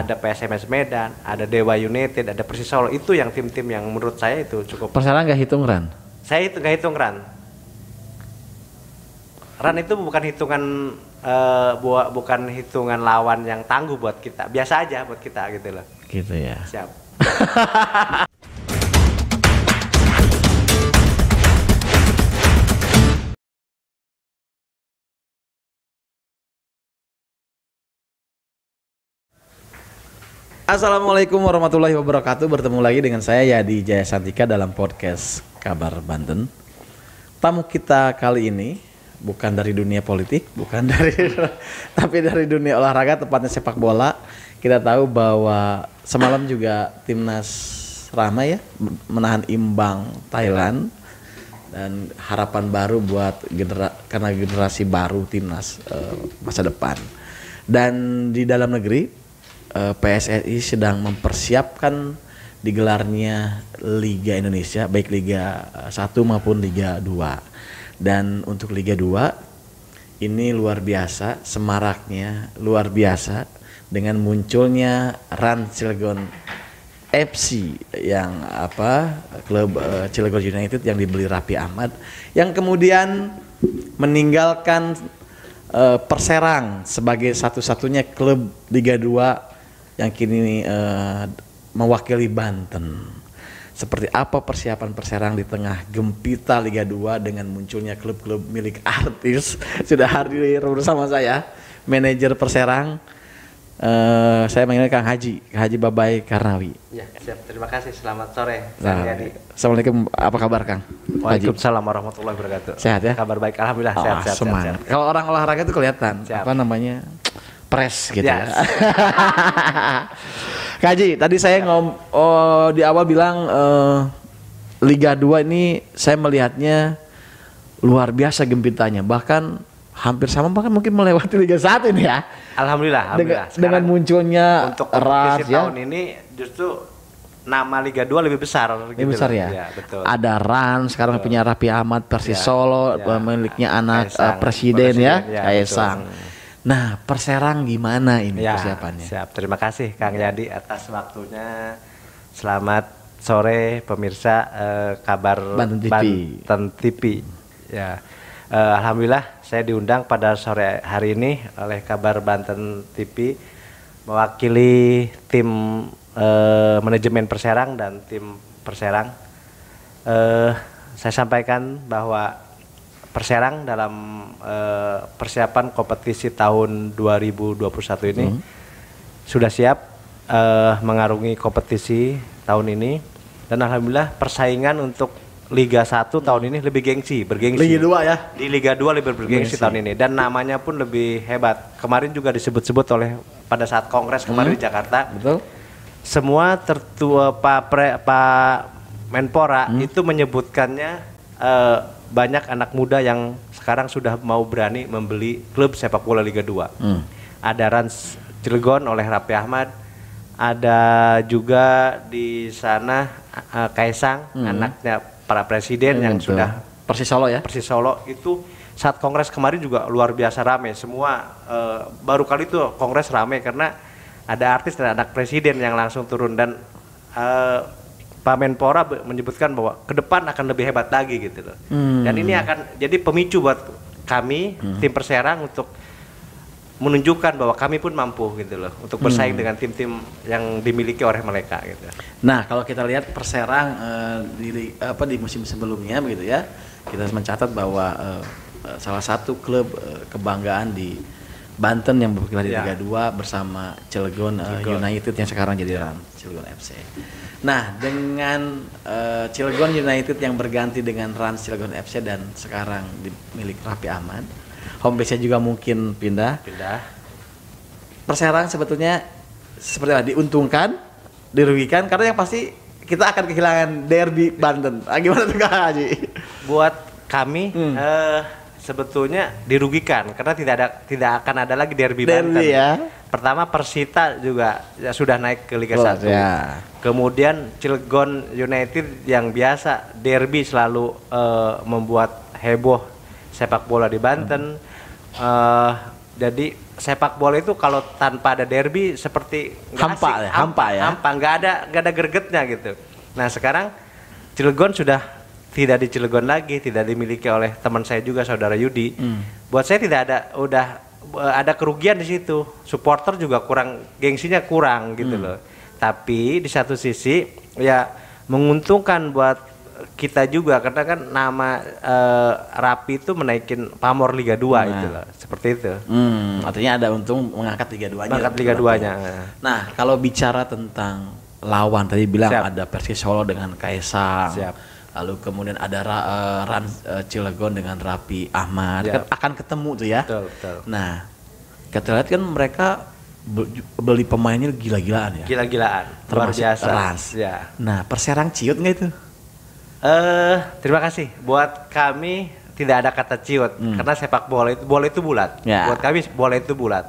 ada PSMS Medan, ada Dewa United, ada Persis Solo. Itu yang tim-tim yang menurut saya itu cukup. Persela nggak hitung Ran? Saya itu nggak hitung run. Run itu bukan hitungan eh, buat bukan hitungan lawan yang tangguh buat kita. Biasa aja buat kita gitu loh. Gitu ya. Siap. Assalamualaikum warahmatullahi wabarakatuh. Bertemu lagi dengan saya Yadi Jaya Santika dalam podcast Kabar Banten. Tamu kita kali ini bukan dari dunia politik, bukan dari tapi dari dunia olahraga tepatnya sepak bola. Kita tahu bahwa semalam juga timnas ramai ya menahan imbang Thailand dan harapan baru buat genera karena generasi baru timnas eh, masa depan. Dan di dalam negeri eh, PSSI sedang mempersiapkan digelarnya Liga Indonesia baik Liga eh, 1 maupun Liga 2. Dan untuk Liga 2 ini luar biasa semaraknya luar biasa dengan munculnya Ran Cilegon FC yang apa klub eh, Cilegon United yang dibeli Rapi Ahmad yang kemudian meninggalkan eh, Perserang sebagai satu-satunya klub Liga 2 yang kini eh, mewakili Banten. Seperti apa persiapan Perserang di tengah gempita Liga 2 dengan munculnya klub-klub milik artis sudah hadir bersama saya manajer Perserang eh saya manggilnya Kang Haji, Haji Babai Karnawi. Ya, siap. Terima kasih. Selamat sore. Nah, Kang. Assalamualaikum, apa kabar Kang? Waalaikumsalam warahmatullahi wabarakatuh. Sehat ya? Kabar baik. Alhamdulillah Oh, sehat, sehat, sehat, semangat. sehat. Kalau orang olahraga itu kelihatan Siap. apa namanya press gitu Ya. ya. Kak Haji, tadi saya ngom oh, di awal bilang eh, Liga 2 ini saya melihatnya luar biasa gempitanya, bahkan hampir sama bahkan mungkin melewati Liga 1 ini ya. Alhamdulillah. Dengan, alhamdulillah. dengan Sekarang munculnya untuk ras ya. tahun ini justru nama Liga 2 lebih besar. Lebih gitu besar ya. Ya, betul. Ada Ran sekarang punya Rapi Ahmad Persis Ya, Solo ya. miliknya anak Kaisang, eh, presiden, ya, presiden, ya, Kaisang. Nah, Perserang gimana ini Ya, persiapannya? Siap. Terima kasih Kang Yadi atas waktunya. Selamat sore pemirsa eh, kabar Banten TV. Banten TV. Ya. Eh, Alhamdulillah saya diundang pada sore hari ini oleh kabar Banten TV mewakili tim eh, manajemen Perserang dan tim Perserang. Eh, saya sampaikan bahwa Perserang dalam eh, persiapan kompetisi tahun 2021 ini sudah siap eh, mengarungi kompetisi tahun ini dan alhamdulillah persaingan untuk Liga 1 tahun ini lebih gengsi, bergengsi. Liga 2 ya. Di Liga 2 lebih bergengsi Bergengsi. tahun ini dan namanya pun lebih hebat. Kemarin juga disebut-sebut oleh pada saat kongres kemarin di Jakarta Betul? semua tertua Pak Pre, Pak Menpora itu menyebutkannya eh, banyak anak muda yang sekarang sudah mau berani membeli klub sepak bola Liga 2. Hmm. Ada Rans Cilegon oleh Rapi Ahmad, ada juga di sana eh, Kaisang anaknya para presiden yang Betul. sudah Persis Solo ya. Persis Solo itu saat kongres kemarin juga luar biasa rame semua eh, baru kali itu kongres rame karena ada artis dan anak presiden yang langsung turun dan eh, Pak Menpora menyebutkan bahwa ke depan akan lebih hebat lagi gitu loh Hmm. dan ini akan jadi pemicu buat kami tim Perserang untuk menunjukkan bahwa kami pun mampu gitu loh untuk bersaing dengan tim-tim yang dimiliki oleh mereka gitu. Nah, kalau kita lihat Perserang eh, di apa di musim sebelumnya begitu ya, kita mencatat bahwa eh, salah satu klub eh, kebanggaan di Banten yang berkibar di Ya. Liga 2 bersama Cilegon, Cilegon. United yang sekarang jadi Ran Cilegon FC. Nah, dengan eh, Cilegon United yang berganti dengan Rans Cilegon FC dan sekarang milik Rapi Ahmad, home base-nya juga mungkin pindah. Pindah. Perserang sebetulnya seperti apa diuntungkan, dirugikan karena yang pasti kita akan kehilangan derby Banten. Ah, gimana tuh Kak Haji? buat kami Hmm. eh, sebetulnya dirugikan karena tidak ada tidak akan ada lagi derby, Derby Banten. ya. Pertama Persita juga ya, sudah naik ke Liga 1. ya. Kemudian Cilegon United yang biasa derby selalu eh, membuat heboh sepak bola di Banten. Hmm. Eh, jadi sepak bola itu kalau tanpa ada derby seperti Hampa asik. ya, hampa ya. hampa nggak ada nggak ada gregetnya gitu nah sekarang Cilegon sudah tidak di Cilegon lagi tidak dimiliki oleh teman saya juga saudara Yudi Hmm. buat saya tidak ada udah ada kerugian di situ supporter juga kurang gengsinya kurang gitu Hmm. loh tapi di satu sisi ya menguntungkan buat kita juga karena kan nama eh, Rapi itu menaikin pamor Liga 2 itu loh seperti itu Hmm, artinya ada untung mengangkat Liga 2-nya. Mengangkat Liga 2-nya. Nah, kalau bicara tentang lawan tadi bilang Siap. ada Persis Solo dengan Kaisang. Siap. Lalu kemudian ada Ra- eh, Rans eh, Cilegon dengan Rapi Ahmad. Siap. Kan akan ketemu tuh ya. betul betul Nah, kita lihat kan mereka be- beli pemainnya gila-gilaan ya. gila-gilaan luar Termasuk biasa Rans. ya Nah, Perserang ciut nggak itu? eh terima kasih buat kami tidak ada kata ciut karena sepak bola itu bola itu bulat Hmm. Ya. buat kami bola itu bulat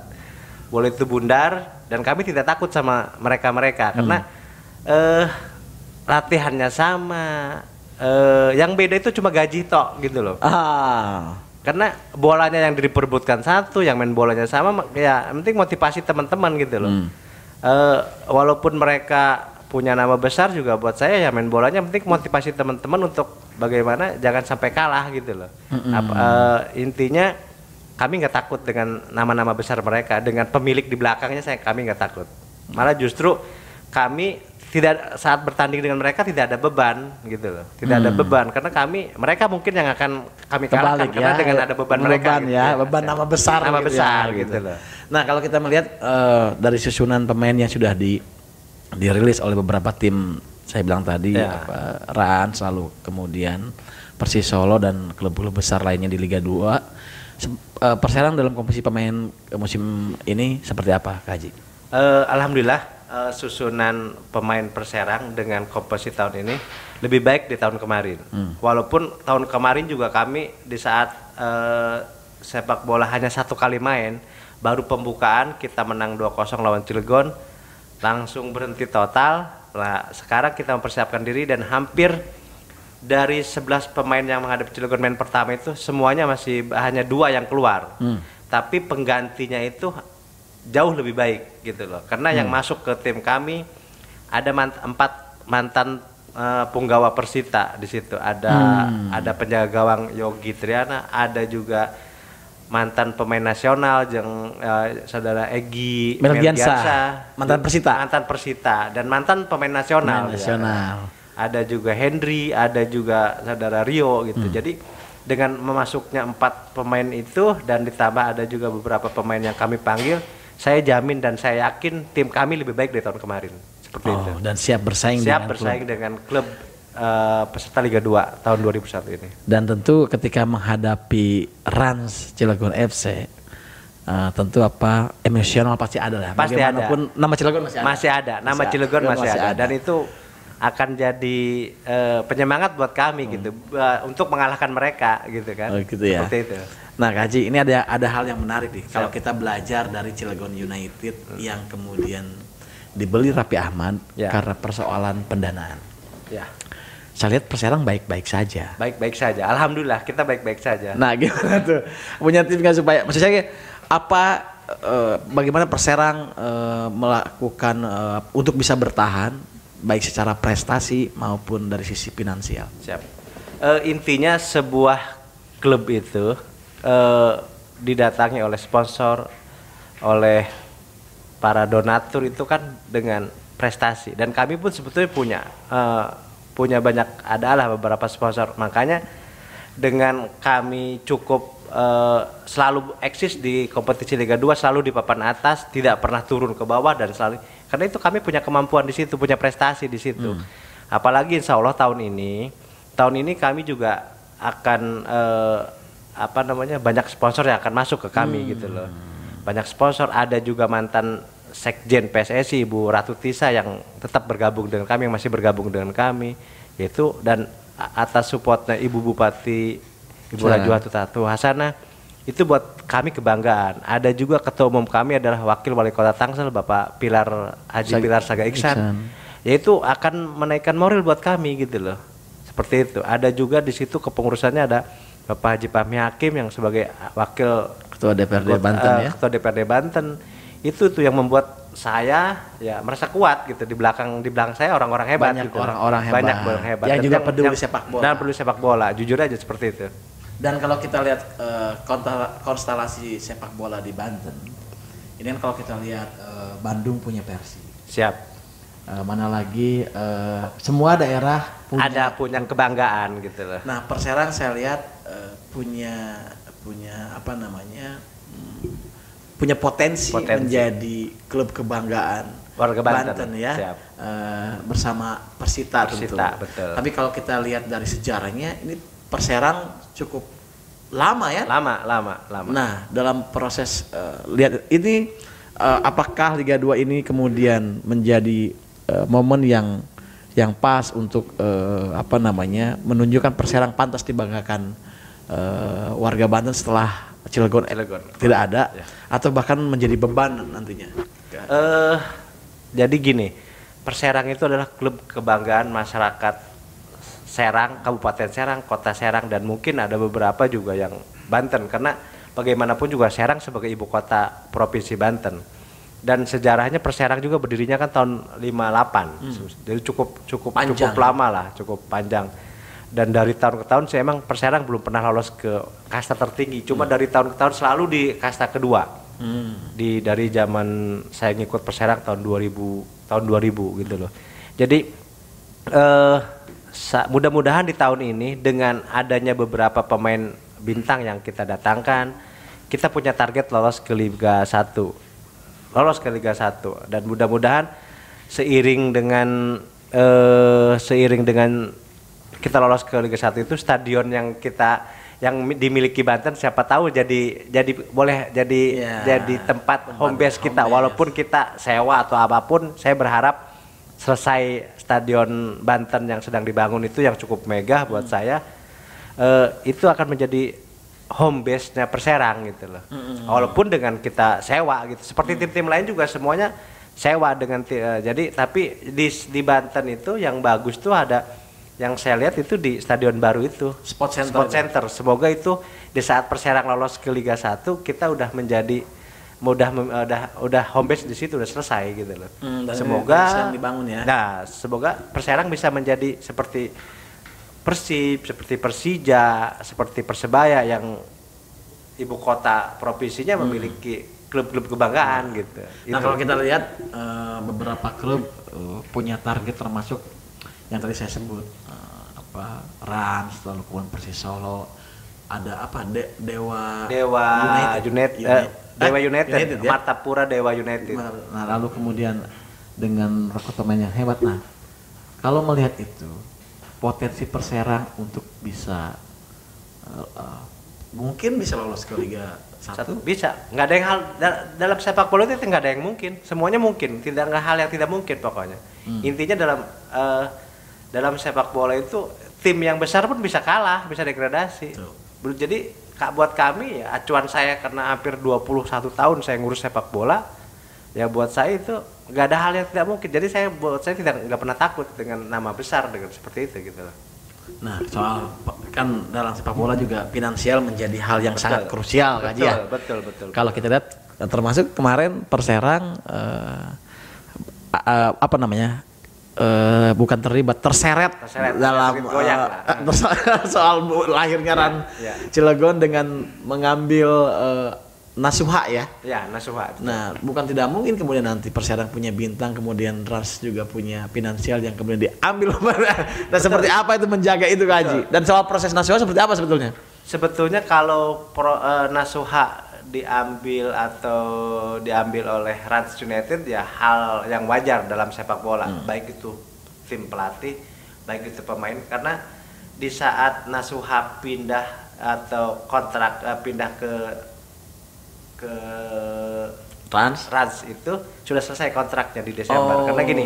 bola itu bundar dan kami tidak takut sama mereka mereka karena Hmm. eh latihannya sama eh yang beda itu cuma gaji tok gitu loh. Ah. karena bolanya yang diperbutkan satu yang main bolanya sama ya penting motivasi teman-teman gitu loh. Hmm. Eh, walaupun mereka punya nama besar juga buat saya ya main bolanya penting motivasi teman-teman untuk bagaimana jangan sampai kalah gitu loh. Apa, eh, intinya kami nggak takut dengan nama-nama besar mereka dengan pemilik di belakangnya saya kami nggak takut. Malah justru kami tidak saat bertanding dengan mereka tidak ada beban gitu loh tidak ada beban karena kami mereka mungkin yang akan kami kalahkan Kebalik karena ya. dengan ada beban mereka Beban gitu ya, beban nama besar nama gitu besar ya, gitu loh Nah, kalau kita melihat eh, dari susunan pemain yang sudah di dirilis oleh beberapa tim, saya bilang tadi Ya. apa, Rans lalu kemudian Persis Solo dan klub-klub besar lainnya di Liga 2. Se- eh, Perserang dalam kompetisi pemain musim ini seperti apa, Kak Haji? Eh, Alhamdulillah eh, susunan pemain Perserang dengan komposisi tahun ini lebih baik di tahun kemarin. Walaupun tahun kemarin juga kami di saat eh, sepak bola hanya satu kali main, baru pembukaan kita menang 2-0 lawan Cilegon, langsung berhenti total. Nah, sekarang kita mempersiapkan diri dan hampir dari 11 pemain yang menghadapi Cilegon main pertama itu semuanya masih hanya dua yang keluar. Tapi penggantinya itu jauh lebih baik gitu loh. Karena yang masuk ke tim kami ada mant- empat mantan eh, punggawa Persita di situ. Ada ada penjaga gawang Yogi Triana, ada juga mantan pemain nasional yang eh, saudara Egi Melgiansa, mantan Persita. mantan Persita dan mantan pemain nasional. Pemain ya. nasional. Ada juga Henry, ada juga saudara Rio gitu. Jadi dengan memasuknya empat pemain itu dan ditambah ada juga beberapa pemain yang kami panggil, saya jamin dan saya yakin tim kami lebih baik dari tahun kemarin. Seperti itu. Oh, dan siap bersaing Siap dengan bersaing klub. dengan klub eh, peserta Liga 2 tahun 2001 ini. Dan tentu ketika menghadapi Rans Cilegon FC eh, tentu apa emosional pasti ada lah. Pasti ada. Bagaimanapun nama Cilegon masih ada. Masih ada, nama Masih Cilegon ada. masih, Masih ada. ada. dan itu akan jadi eh, penyemangat buat kami gitu eh, untuk mengalahkan mereka gitu kan. Hmm. Oh, gitu ya. Seperti itu. Nah, Kak Haji, ini ada ada hal yang menarik nih. Kalau kita belajar dari Cilegon United yang kemudian dibeli Rapi Ahmad Ya. karena persoalan pendanaan. Ya. Saya lihat Perserang baik-baik saja. Baik-baik saja. Alhamdulillah kita baik-baik saja. Nah, gimana tuh? Punya tim nggak supaya maksud saya apa eh, bagaimana Perserang eh, melakukan eh, untuk bisa bertahan baik secara prestasi maupun dari sisi finansial. Siap. Eh, intinya sebuah klub itu eh, didatangi oleh sponsor, oleh para donatur itu kan dengan prestasi. Dan kami pun sebetulnya punya eh, punya banyak adalah beberapa sponsor. Makanya dengan kami cukup eh, selalu eksis di kompetisi Liga 2 selalu di papan atas tidak pernah turun ke bawah dan selalu karena itu kami punya kemampuan di situ punya prestasi di situ. Apalagi insya Allah tahun ini tahun ini kami juga akan eh, apa namanya banyak sponsor yang akan masuk ke kami gitu loh. Banyak sponsor ada juga mantan sekjen PSSI Ibu Ratu Tisa yang tetap bergabung dengan kami yang masih bergabung dengan kami yaitu dan atas supportnya Ibu Bupati Ibu Sana. Raju Hatutatu Hasanah itu buat kami kebanggaan. Ada juga ketua umum kami adalah wakil wali kota Tangsel Bapak Pilar Haji Sag- Pilar Saga Iksan. Iksan. Yaitu akan menaikkan moral buat kami gitu loh. Seperti itu. Ada juga di situ kepengurusannya ada Bapak Haji Fahmi Hakim yang sebagai wakil Ketua DPRD Ketua- Banten eh, ya. Ketua DPRD Banten. Itu tuh yang membuat saya ya merasa kuat gitu di belakang di belakang saya orang-orang hebat Banyak gitu. orang-orang hebat. Banyak orang hebat. Yang Dan juga peduli sepak bola. Dan peduli sepak bola, jujur aja seperti itu. Dan kalau kita lihat eh, konta- konstelasi sepak bola di Banten, ini kan kalau kita lihat eh, Bandung punya Persi. Siap. Eh, mana lagi eh, semua daerah punya. Ada punya kebanggaan gitu loh. Nah Perserang saya lihat eh, punya punya apa namanya hmm, punya potensi, Potensi. menjadi klub kebanggaan Warga Banten, ya siap. Eh, bersama Persita, tentu. Persita, betul. Tapi kalau kita lihat dari sejarahnya ini Perserang cukup lama ya. Lama, lama, lama. Nah, dalam proses eh, lihat ini eh, apakah Liga 2 ini kemudian menjadi eh, momen yang yang pas untuk eh, apa namanya menunjukkan Perserang pantas dibanggakan eh, warga Banten setelah Cilegon, Cilegon. tidak ada Ya. atau bahkan menjadi beban nantinya. Eh, jadi gini, Perserang itu adalah klub kebanggaan masyarakat Serang, Kabupaten Serang, Kota Serang dan mungkin ada beberapa juga yang Banten karena bagaimanapun juga Serang sebagai ibu kota provinsi Banten. Dan sejarahnya Perserang juga berdirinya kan tahun 58. Jadi cukup cukup Hmm. Panjang. cukup lama lah, cukup panjang. Dan dari tahun ke tahun saya emang Perserang belum pernah lolos ke kasta tertinggi. Cuma dari tahun ke tahun selalu di kasta kedua di dari zaman saya ngikut Perserang tahun 2000 tahun 2000 gitu loh. Jadi eh mudah-mudahan di tahun ini dengan adanya beberapa pemain bintang yang kita datangkan, kita punya target lolos ke Liga 1. Lolos ke Liga 1 dan mudah-mudahan seiring dengan eh seiring dengan kita lolos ke Liga 1 itu stadion yang kita yang mi- dimiliki Banten siapa tahu jadi jadi boleh jadi Ya, jadi tempat home base kita home base. walaupun kita sewa atau apa pun saya berharap selesai stadion Banten yang sedang dibangun itu yang cukup megah buat saya eh, itu akan menjadi home base-nya Perserang gitu loh. Walaupun dengan kita sewa gitu. Seperti tim-tim lain juga semuanya sewa dengan eh, jadi tapi di di Banten itu yang bagus tuh ada yang saya lihat itu di stadion baru itu. Sport center Sport itu. Center. Semoga itu di saat Perserang lolos ke Liga 1 kita udah menjadi udah mem- udah udah home base di situ udah selesai gitu loh. Hmm, semoga dibangun ya. Nah, semoga Perserang bisa menjadi seperti Persib, seperti Persija, seperti Persebaya yang ibu kota provinsinya memiliki klub-klub kebanggaan gitu. Hmm. Nah Itu. kalau kita lihat eh, beberapa klub eh, punya target termasuk yang tadi saya sebut eh, apa Rans lalu kemudian Persis Solo ada apa De- Dewa Dewa United, eh, Dewa Eh, United, ya? Martapura Dewa United. Nah lalu kemudian dengan rekrut pemain yang hebat. Nah kalau melihat itu potensi Perserang untuk bisa eh, eh, mungkin bisa lolos ke Liga Satu 1 bisa, nggak ada yang hal da- dalam sepak bola itu nggak ada yang mungkin, semuanya mungkin, tidak nggak hal yang tidak mungkin pokoknya. Hmm. Intinya dalam eh, dalam sepak bola itu tim yang besar pun bisa kalah, bisa degradasi. Betul. Bel- Jadi kak buat kami ya acuan saya karena hampir 21 tahun saya ngurus sepak bola, ya buat saya itu nggak ada hal yang tidak mungkin. Jadi saya buat saya tidak nggak pernah takut dengan nama besar dengan seperti itu gitu loh. Nah, soal kan dalam sepak bola juga finansial menjadi hal yang Betul. sangat krusial Kak Haji, ya. Betul, betul, betul. Kalau kita lihat termasuk kemarin Perserang eh, a- a- apa namanya? Eh, bukan terlibat, terseret, Terseret, dalam goyang eh, lah. soal, lahirnya Ran ya. Cilegon dengan mengambil eh, Nasuha ya. Ya, Nasuha. Nah, bukan tidak mungkin kemudian nanti Perserang punya bintang, kemudian Rans juga punya finansial yang kemudian diambil. nah, seperti apa itu menjaga itu Kak Haji? Dan soal proses nasional seperti apa sebetulnya? Sebetulnya kalau pro, eh, Nasuha diambil atau diambil oleh Rans United ya hal yang wajar dalam sepak bola, baik itu tim pelatih, baik itu pemain karena di saat Nasuha pindah atau kontrak eh, pindah ke ke Rans? Rans itu sudah selesai kontraknya di Desember. Oh. Karena gini,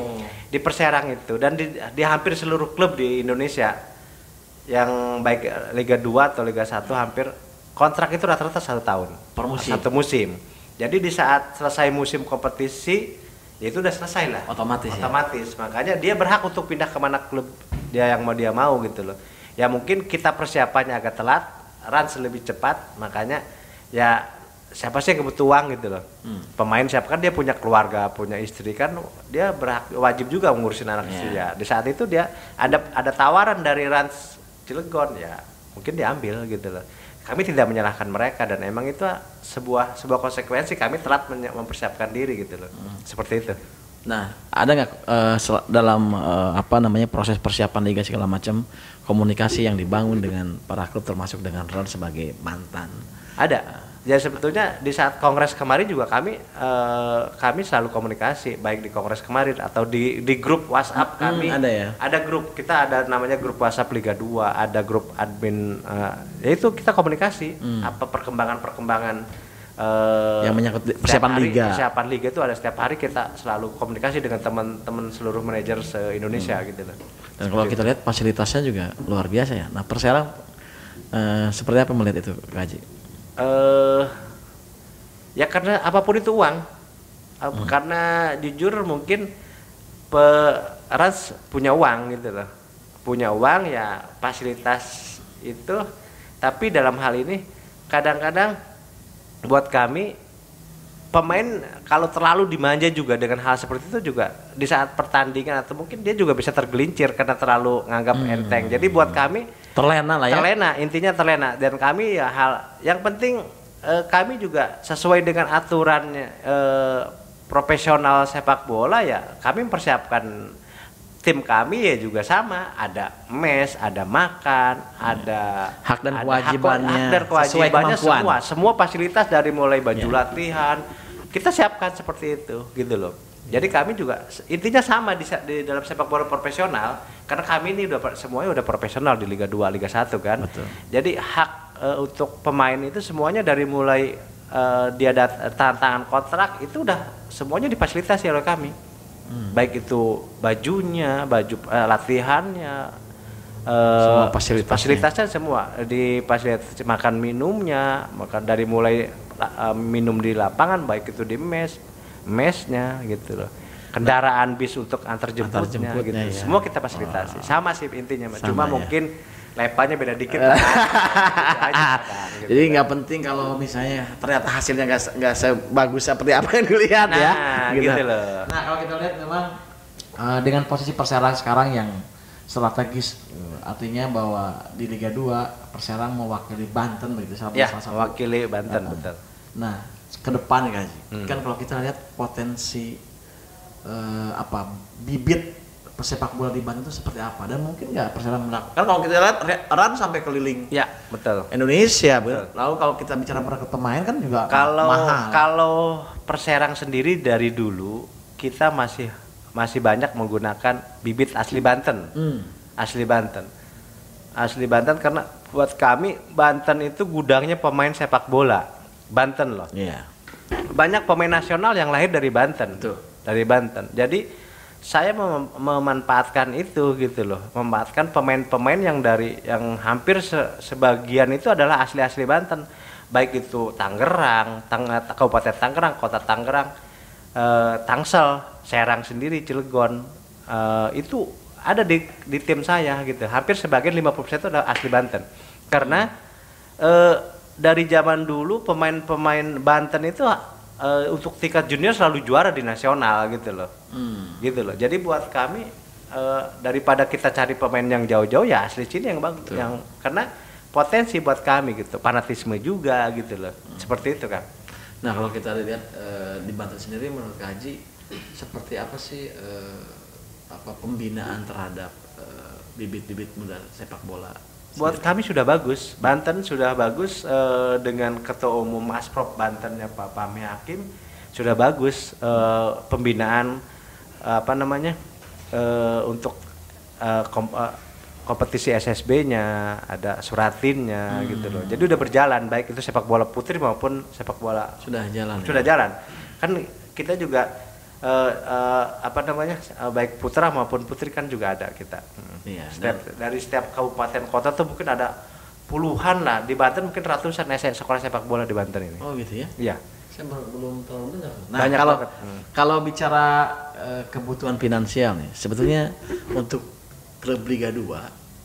di Perserang itu dan di, di hampir seluruh klub di Indonesia yang baik Liga 2 atau Liga 1 hampir kontrak itu rata-rata satu tahun Per musim. Satu musim. Jadi di saat selesai musim kompetisi ya itu udah selesai lah. Otomatis ya? Otomatis. Makanya dia berhak untuk pindah ke mana klub dia yang mau dia mau gitu loh. Ya mungkin kita persiapannya agak telat, Rans lebih cepat, makanya ya siapa sih yang butuh uang gitu loh. Pemain siapa kan dia punya keluarga, punya istri kan dia berhak wajib juga ngurusin anak Iya. istri ya. Di saat itu dia ada ada tawaran dari Rans Cilegon ya, mungkin diambil gitu loh. Kami tidak menyalahkan mereka dan emang itu sebuah sebuah konsekuensi kami telat mempersiapkan diri gitu loh. Seperti itu. Nah, ada nggak sel- dalam eh, apa namanya proses persiapan liga segala macam komunikasi yang dibangun dengan para klub termasuk dengan Ron sebagai mantan? Ada. Ya sebetulnya di saat kongres kemarin juga kami eh, kami selalu komunikasi baik di kongres kemarin atau di di grup WhatsApp Hmm, kami. ada ya? Ada grup kita ada namanya grup WhatsApp Liga 2, ada grup admin eh, ya itu kita komunikasi apa perkembangan-perkembangan eh, Yang menyangkut persiapan hari- liga. Persiapan liga itu ada setiap hari kita selalu komunikasi dengan teman-teman seluruh manajer se-Indonesia gitu loh. Dan kalau kita lihat fasilitasnya juga luar biasa ya. Nah, Persela eh, seperti apa melihat itu, Kak Haji? Eh ya karena apa pun itu uang. Eh, karena jujur mungkin peras punya uang gitu loh. Punya uang ya fasilitas itu. Tapi dalam hal ini kadang-kadang buat kami pemain kalau terlalu dimanja juga dengan hal seperti itu juga di saat pertandingan atau mungkin dia juga bisa tergelincir karena terlalu nganggap enteng. Jadi buat kami Terlena lah ya. terlena intinya terlena. Dan kami ya hal yang penting eh, kami juga sesuai dengan aturannya eh, profesional sepak bola ya kami mempersiapkan tim kami ya juga sama. Ada mes ada makan ada Hak dan ada kewajibannya. hak dan kewajibannya semua. Semua fasilitas dari mulai baju Ya. latihan kita siapkan seperti itu gitu loh jadi kami juga intinya sama di, di dalam sepak bola profesional karena kami ini udah semuanya udah profesional di Liga 2, Liga 1 kan. Betul. Jadi hak eh, untuk pemain itu semuanya dari mulai eh, dia dat tantangan kontrak itu udah semuanya difasilitasi oleh kami. Hmm. Baik itu bajunya, baju eh, latihannya, Semua fasilitasnya. fasilitasnya semua di fasilitas makan minumnya, makan dari mulai la- minum di lapangan baik itu di mes, mesnya gitu loh. Kendaraan bis untuk antar jemputnya, jemputnya, gitu. ya. Semua kita fasilitasi. Sama sih intinya. Sama cuma ya. mungkin lepanya beda dikit. lah. Gitu aja, gitu. Jadi nggak penting kalau misalnya ternyata hasilnya nggak se- nggak sebagus seperti apa yang dilihat ya. Nah, gitu loh. Nah kalau kita lihat memang eh, dengan posisi Persela sekarang yang strategis eh, artinya bahwa di Liga 2 Persela mewakili Banten begitu salah, ya, salah satu. mewakili Banten Nah, betul. Nah ke depan kan, Hmm. kan kalau kita lihat potensi eh, apa bibit pesepak bola di Banten itu seperti apa dan mungkin nggak Persela melakukan. Kan kalau kita lihat Ran sampai keliling Ya, betul. Indonesia, bener. lalu kalau kita bicara merekrut pemain kan juga Kalau mahal. kalau Perserang sendiri dari dulu kita masih masih banyak menggunakan bibit asli Banten. Hmm. Asli Banten. Asli Banten karena buat kami Banten itu gudangnya pemain sepak bola. Banten loh. Iya. Banyak pemain nasional yang lahir dari Banten. Betul. Dari Banten. Jadi saya mem- memanfaatkan itu gitu loh. Memanfaatkan pemain-pemain yang dari yang hampir se- sebagian itu adalah asli-asli Banten. Baik itu Tangerang, Tang Kabupaten Tangerang, Kota Tangerang, eh, Tangsel, Serang sendiri, Cilegon. eh, itu ada di di tim saya gitu. Hampir sebagian 50% itu adalah asli Banten. Karena eh, dari zaman dulu pemain-pemain Banten itu eh, untuk tingkat junior selalu juara di nasional gitu loh. Gitu loh. Jadi buat kami eh, daripada kita cari pemain yang jauh-jauh ya asli sini yang bagus yang karena potensi buat kami gitu. Fanatisme juga gitu loh. Seperti itu kan. Nah kalau kita lihat eh, di Banten sendiri menurut Kak Haji seperti apa sih eh, apa pembinaan terhadap bibit-bibit muda sepak bola? Buat kami sudah bagus. Banten sudah bagus eh, dengan ketua umum Asprop Bantennya Pak Pami Hakim sudah bagus eh, pembinaan eh, apa namanya eh, untuk eh, kom- eh, kompetisi SSB-nya ada suratinnya gitu loh. Jadi udah berjalan baik itu sepak bola putri maupun sepak bola Sudah jalan. ya? sudah jalan. Kan kita juga eh, eh, apa namanya eh, baik putra maupun putri kan juga ada kita. Hmm. Iya, Setiap, dari setiap kabupaten kota tuh mungkin ada puluhan lah di Banten mungkin ratusan S- sekolah sepak bola di Banten ini. Oh gitu ya? Iya. Saya belum terlalu dengar. Nah Banyak kalau banget. Hmm. kalau bicara eh, kebutuhan finansial nih, sebetulnya untuk klub Liga 2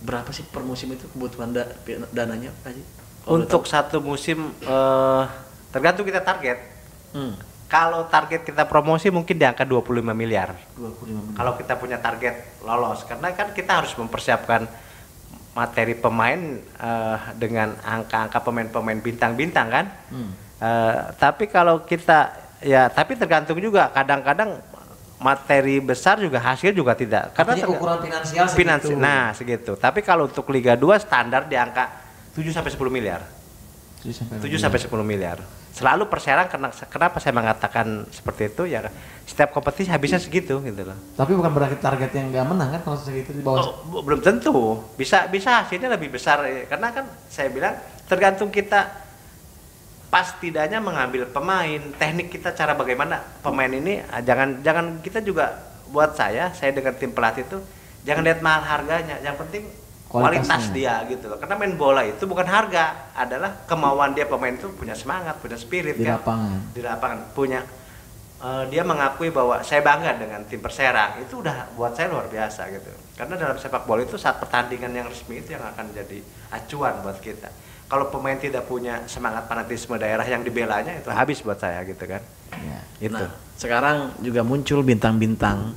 berapa sih per musim itu kebutuhan da- dananya Haji? Kalau Untuk satu musim eh, tergantung kita target Hmm. Kalau target kita promosi mungkin di angka 25 miliar 25 menit. kalau kita punya target lolos karena kan kita harus mempersiapkan materi pemain eh, dengan angka-angka pemain-pemain bintang-bintang kan Hmm. Eh, tapi kalau kita ya tapi tergantung juga kadang-kadang materi besar juga hasil juga tidak Artinya terga- ukuran finansial segitu. Finansi- nah segitu tapi kalau untuk Liga 2 standar di angka 7 sampai 10 miliar 7 sampai 7 sampai 10 miliar. Selalu perserang kena- kenapa saya mengatakan seperti itu ya setiap kompetisi habisnya segitu gitu loh. Tapi bukan berarti target yang nggak menang kan kalau segitu di bawah. Oh, belum tentu. Bisa bisa hasilnya lebih besar eh, karena kan saya bilang tergantung kita pas tidaknya mengambil pemain, teknik kita cara bagaimana pemain ini ah, jangan jangan kita juga buat saya saya dengan tim pelatih itu jangan lihat mahal harganya, yang penting kualitas dia gitu loh. Karena main bola itu bukan harga, adalah kemauan dia pemain itu punya semangat, punya spirit Di kan. lapangan. Di lapangan punya eh, dia mengakui bahwa saya bangga dengan tim Persera itu udah buat saya luar biasa gitu karena dalam sepak bola itu saat pertandingan yang resmi itu yang akan jadi acuan buat kita kalau pemain tidak punya semangat fanatisme daerah yang dibelanya itu habis buat saya gitu kan Ya. Itu. Nah, sekarang juga muncul bintang-bintang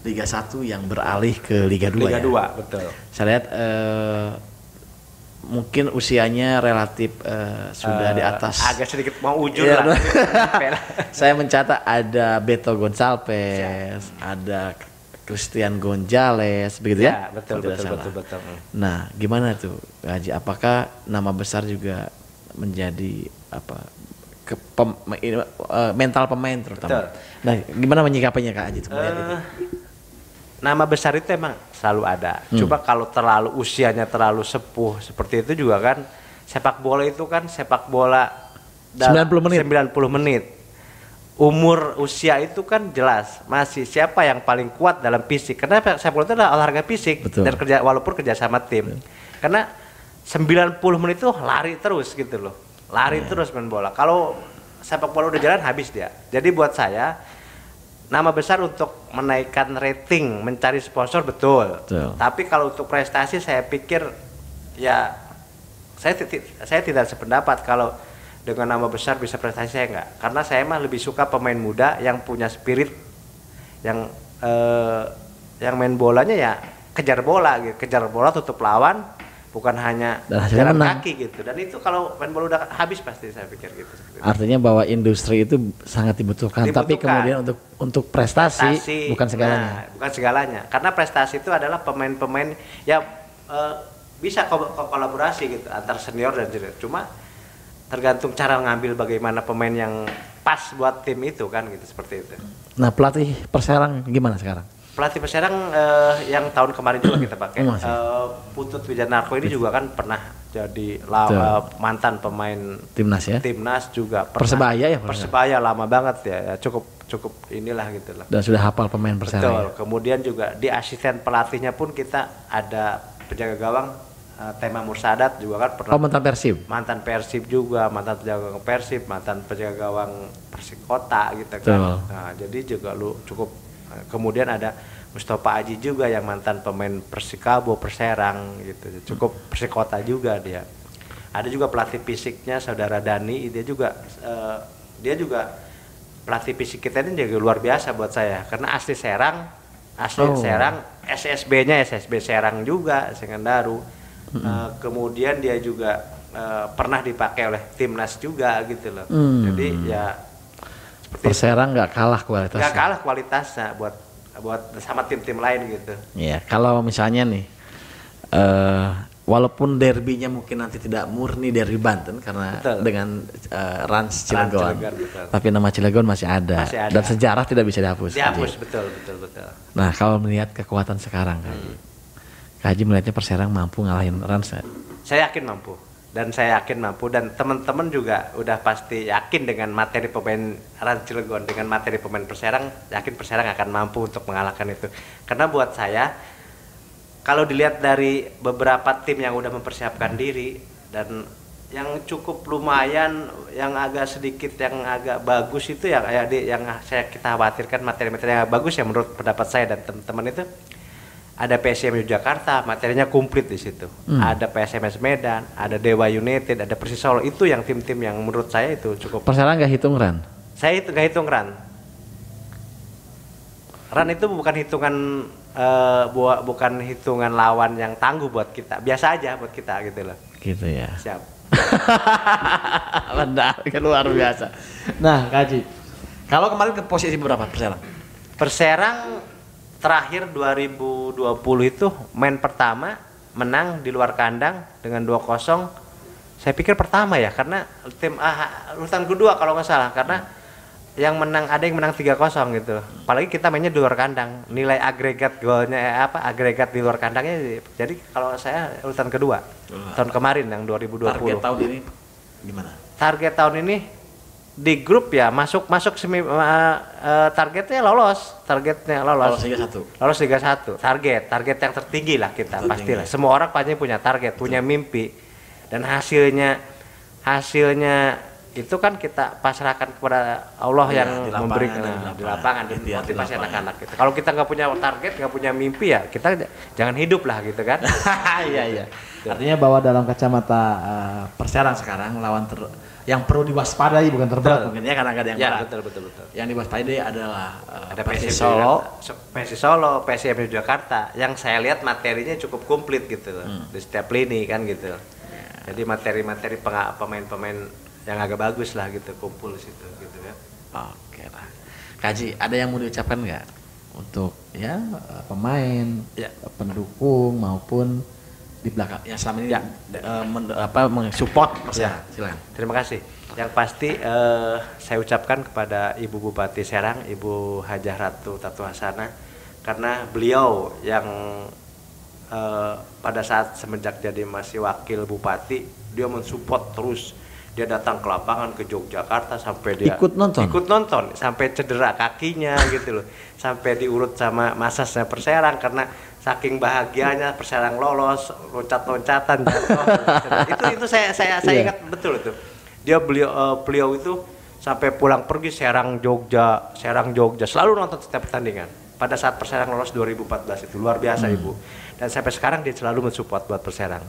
Liga 1 yang beralih ke Liga 2 Liga ya. 2 betul Saya lihat eh, mungkin usianya relatif eh, sudah di Eh, atas. agak sedikit mau ujur Iya, lah betul. Saya mencatat ada Beto Gonçalves, ada Christian Gonzalez, begitu ya? ya betul betul salah. betul betul Nah, gimana tuh, Haji? Apakah nama besar juga menjadi apa ke pem- mental pemain terutama? Betul. Nah, gimana menyikapinya Kak Haji? melihat itu? Nama besar itu emang selalu ada. Hmm. Coba kalau terlalu usianya terlalu sepuh seperti itu juga kan sepak bola itu kan sepak bola da- 90 menit. 90 menit. Umur usia itu kan jelas masih siapa yang paling kuat dalam fisik. Karena sepak bola itu adalah olahraga fisik Betul. dan kerja walaupun kerja sama tim. Karena 90 menit itu lari terus gitu loh. Lari Iya. terus main bola. Kalau sepak bola udah jalan habis dia. Jadi buat saya nama besar untuk menaikkan rating, mencari sponsor betul. Betul. Tapi kalau untuk prestasi saya pikir ya saya saya tidak sependapat kalau dengan nama besar bisa prestasi saya enggak. Karena saya mah lebih suka pemain muda yang punya spirit yang eh, yang main bolanya ya kejar bola gitu, kejar bola tutup lawan bukan hanya Dan hasilnya jalan menang. kaki gitu. Dan itu kalau main bola udah habis pasti saya pikir gitu. Artinya bahwa industri itu sangat dibutuhkan, tapi Dibutuhkan. kemudian untuk untuk prestasi, prestasi bukan segalanya. nah, bukan segalanya karena prestasi itu adalah pemain-pemain ya eh, bisa ko- ko- kolaborasi gitu antar senior dan junior cuma tergantung cara ngambil bagaimana pemain yang pas buat tim itu kan gitu seperti itu Nah, pelatih Perserang gimana sekarang? Pelatih Perserang eh, yang tahun kemarin juga kita pakai eh, Putut Wijanarko ini juga kan pernah jadi la- Betul. eh, mantan pemain Timnas ya. timnas juga pernah- Persebaya ya, Persebaya? persebaya lama banget ya, ya cukup cukup inilah gitu lah Dan sudah hafal pemain Perserang. Betul. ya? Kemudian juga di asisten pelatihnya pun kita ada penjaga gawang eh, Tema Mursadat juga kan pernah Oh, mantan Persib. mantan Persib juga, mantan penjaga gawang Persib, mantan penjaga gawang Persikota gitu kan. Betul. Nah, jadi juga lu cukup kemudian ada Mustafa Aji juga yang mantan pemain Persikabo, Perserang gitu. Cukup Persikota juga dia. Ada juga pelatih fisiknya saudara Dani, dia juga eh, dia juga pelatih fisik kita ini juga luar biasa buat saya karena asli Serang, asli Oh. Serang, SSB-nya SSB Serang juga, Sengandaru. Eh, kemudian dia juga eh, pernah dipakai oleh timnas juga gitu loh. Hmm. Jadi ya seperti. Perserang nggak kalah kualitasnya. nggak kalah kualitasnya buat buat sama tim-tim lain gitu. Iya, kalau misalnya nih, eh walaupun derbynya mungkin nanti tidak murni dari Banten karena Betul. dengan eh, Rans Cilegon, Cilegon, betul. tapi nama Cilegon masih ada, Masih ada. dan sejarah tidak bisa dihapus. Dihapus Haji. betul betul betul. Nah, kalau melihat kekuatan sekarang, Kak Haji melihatnya Perserang mampu ngalahin Rans. Saya yakin mampu dan saya yakin mampu. Dan teman-teman juga udah pasti yakin dengan materi pemain Ran Cilegon dengan materi pemain Perserang yakin Perserang akan mampu untuk mengalahkan itu. Karena buat saya kalau dilihat dari beberapa tim yang udah mempersiapkan diri dan yang cukup lumayan yang agak sedikit yang agak bagus itu ya di yang saya kita khawatirkan materi-materi yang bagus ya menurut pendapat saya dan teman-teman itu ada PSM Yogyakarta, materinya komplit di situ. Ada PSMS Medan, ada Dewa United, ada Persis Solo. Itu yang tim-tim yang menurut saya itu cukup. Persela nggak hitung ran. Saya itu nggak hitung run. Run itu bukan hitungan eh, buat bukan hitungan lawan yang tangguh buat kita. Biasa aja buat kita gitu loh. Gitu ya. Siap. Benar, luar biasa. Nah, Kaji. Kalau kemarin ke posisi berapa Persela? Perserang terakhir 2020 itu main pertama menang di luar kandang dengan 2-0. Saya pikir pertama ya karena tim ah, urutan kedua kalau nggak salah karena yang menang ada yang menang 3-0 gitu. Apalagi kita mainnya di luar kandang. Nilai agregat golnya eh, apa agregat di luar kandangnya jadi kalau saya urutan kedua. Tahun kemarin yang 2020. Target tahun ini gimana? target tahun ini di grup ya masuk masuk semi eh, eh, targetnya lolos targetnya lolos. Lolos Liga 1. lolos Liga 1 target target yang tertinggi lah kita Tertinggi. pastilah. Semua orang pasti punya target punya mimpi. Dan hasilnya hasilnya itu kan kita pasrahkan kepada Allah Iya, yang di lapangan, memberikan di lapangan. di motivasi anak-anak kita. Kalau kita nggak punya target nggak punya mimpi ya kita jangan hidup lah gitu kan. Iya iya. Artinya bahwa dalam kacamata uh, Persela sekarang lawan ter yang perlu diwaspadai bukan terberat mungkin ya karena ada yang ya berat. betul betul betul Yang diwaspadai adalah uh, ada PSM Solo. PSM Solo, PSM Jakarta yang saya lihat materinya cukup komplit gitu loh Hmm. di setiap lini kan gitu. Ya. Jadi materi-materi pemain-pemain yang agak bagus lah gitu kumpul di situ gitu kan. Oke lah. Kaji, ada yang mau diucapkan nggak untuk ya uh, pemain, Ya. pendukung maupun di belakang yang selama ini Ya. uh, men- apa mensupport Persela? Ya. Silakan. Terima kasih. Yang pasti eh, saya ucapkan kepada Ibu Bupati Serang, Ibu Hajah Ratu Tatu Hasana, karena beliau yang eh, pada saat semenjak jadi masih wakil bupati, dia mensupport terus. Dia datang ke lapangan ke Yogyakarta sampai dia Ikut nonton? ikut nonton sampai cedera kakinya gitu loh, sampai diurut sama masasnya Perserang karena saking bahagianya Perserang lolos loncat-loncatan jatuh. itu itu saya saya saya Iya. ingat betul itu. Dia beliau eh, beliau itu sampai pulang pergi Serang Jogja Serang Jogja. Selalu nonton setiap pertandingan. Pada saat Perserang lolos 2014 itu. Luar biasa ibu. Dan sampai sekarang dia selalu mensupport buat Perserang.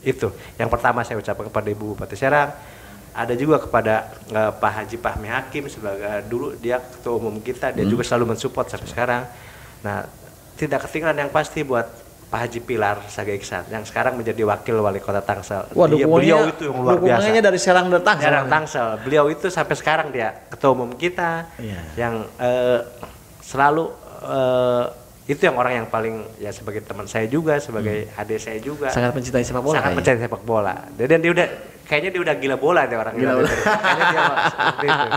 Itu. Yang pertama saya ucapkan kepada Ibu Bupati Serang. Ada juga kepada eh, Pak Haji Fahmi Hakim sebagai dulu dia ketua umum kita. Dia juga selalu mensupport sampai sekarang. Nah tidak ketinggalan yang pasti buat Pak Haji Pilar Saga Iksan yang sekarang menjadi wakil wali kota Tangsel Wah, Dia- beliau itu yang luar biasa dari Serang dan Tangsel. Jarang Tangsel. Beliau itu sampai sekarang dia ketua umum kita Iya. yang eh, selalu eh, itu yang orang yang paling ya sebagai teman saya juga, sebagai adik saya juga. Hmm. Sangat mencintai sepak bola. sangat kayaknya. mencintai sepak bola. Dan dia udah kayaknya dia udah gila bola dia orang Gila gila. bola. Dia seperti itu.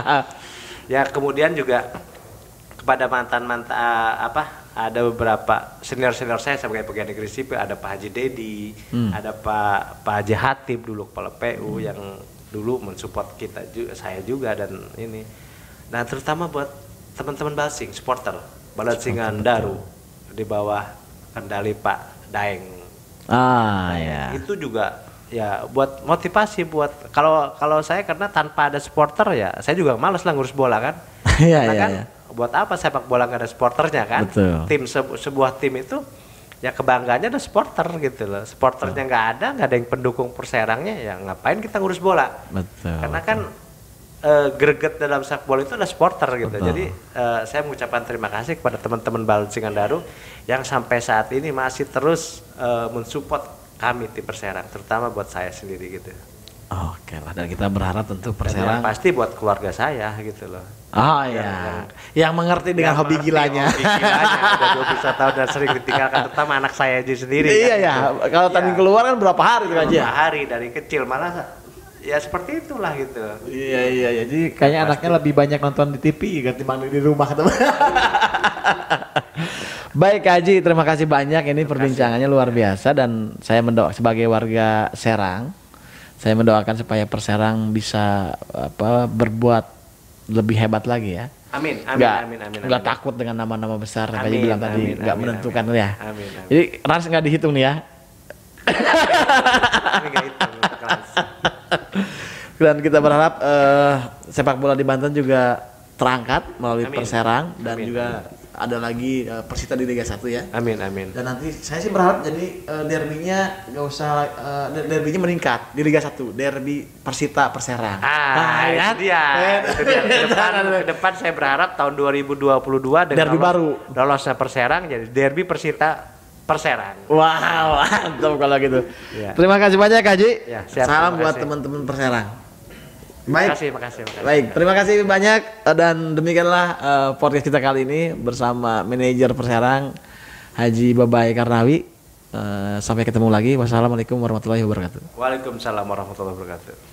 Ya kemudian juga kepada mantan mantan apa ada beberapa senior senior saya sebagai pegawai negeri sipil ada Pak Haji Dedi, Hmm. ada Pak Pak Haji Hatip dulu kepala PU yang dulu mensupport kita juga saya juga dan ini. Nah terutama buat teman-teman Balsing supporter Balatsingan Daru di bawah kendali Pak Daeng Ah ya. itu juga ya buat motivasi buat kalau kalau saya karena tanpa ada supporter ya saya juga males lah ngurus bola kan Iya, iya, kan iya. Buat apa sepak bola nggak ada supporternya kan Betul. tim sebu- sebuah tim itu ya kebanggaannya ada supporter gitu loh supporternya nggak ada nggak ada yang pendukung perserangnya ya ngapain kita ngurus bola Betul. karena kan eh, greget dalam sepak bola itu ada supporter gitu. Betul. Jadi eh, saya mengucapkan terima kasih kepada teman-teman Balcingan Daru yang sampai saat ini masih terus eh, mensupport kami tim Perserang, terutama buat saya sendiri gitu. Oke lah dan kita berharap tentu yang Persela. pasti buat keluarga saya gitu loh. Oh ya. Yang mengerti dengan Yang hobi mengerti gilanya. Hobi gilanya udah 21 tahun dan sering ditinggalkan terutama anak saya aja sendiri. Iya kan, ya. gitu. Kalau Iya. tanding keluar kan berapa hari tuh aja. Beberapa hari dari kecil malah ya seperti itulah gitu. Iya iya iya. Jadi kayaknya anaknya lebih banyak nonton di TV ketimbang di rumah teman. Baik Haji, terima kasih banyak ini perbincangannya luar biasa dan saya mendoa sebagai warga Serang, saya mendoakan supaya Perserang bisa apa berbuat lebih hebat lagi ya. Amin, amin, Nggak, amin, amin. nggak amin. takut dengan nama-nama besar Amin, Kaji bilang tadi amin, nggak amin, menentukan amin. ya. Amin, amin. Jadi Rans nggak dihitung nih ya. Dan kita berharap eh, sepak bola di Banten juga terangkat melalui Amin. Perserang dan Amin. juga ada lagi eh, Persita di Liga 1 ya. Amin amin. Dan nanti saya sih berharap jadi eh, derbynya nggak usah eh, der- derbynya meningkat di Liga 1. Derby Persita Perserang. Ah, itu kan? dia. Eh, Itu dia. Ke depan, ke depan saya berharap tahun 2022 dengan Derby lolos- baru. lolosnya Perserang jadi derby Persita Perserang. Wow, mantap kalau gitu. Ya. Terima kasih banyak Haji. Ya, siap, Salam buat teman-teman Perserang. Terima Baik. kasih, makasih, makasih. Baik, terima kasih banyak eh, dan demikianlah eh, podcast kita kali ini bersama manajer Perserang Haji Babai Karnawi. Eh, sampai ketemu lagi. Wassalamualaikum warahmatullahi wabarakatuh. Waalaikumsalam warahmatullahi wabarakatuh.